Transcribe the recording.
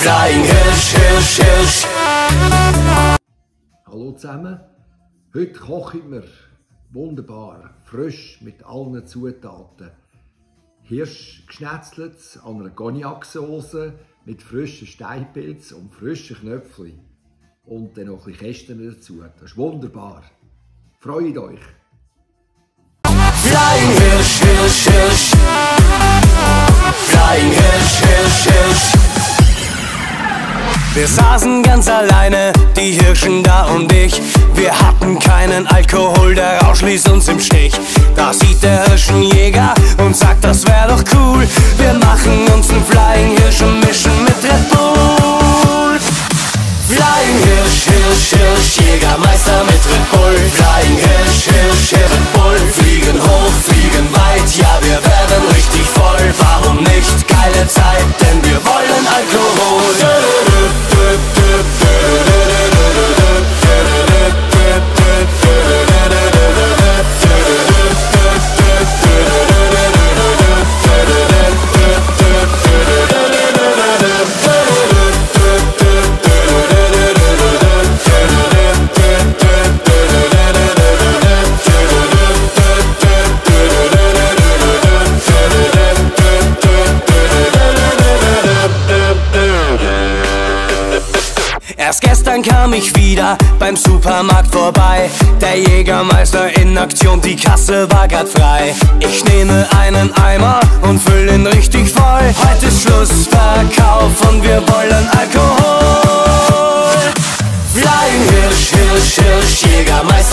Flying Hirsch, Hirsch, Hirsch. Hallo zusammen. Heute kochen wir wunderbar, frisch mit allen Zutaten. Hirsch geschnetzelt an einer Cognac-Sauce mit frischen Steinpilz und frischen Knöpfchen. Und dann noch ein bisschen Kästen dazu. Das ist wunderbar. Freut euch! Flying Hirsch, Hirsch, Hirsch. Wir saßen ganz alleine, die Hirschen da und ich. Wir hatten keinen Alkohol, der Rausch ließ uns im Stich. Da sieht der Hirschenjäger und sagt, das wär doch cool. Wir machen uns einen Flying Hirsch und mischen mit Red Bull. Flying Hirsch, Hirsch, Hirsch, Jägermeister mit Red Bull. Gestern kam ich wieder beim Supermarkt vorbei. Der Jägermeister in Aktion, die Kasse war grad frei. Ich nehme einen Eimer und füll ihn richtig voll. Heute ist Schlussverkauf und wir wollen Alkohol. Flying Hirsch, Hirsch, Hirsch, Jägermeister.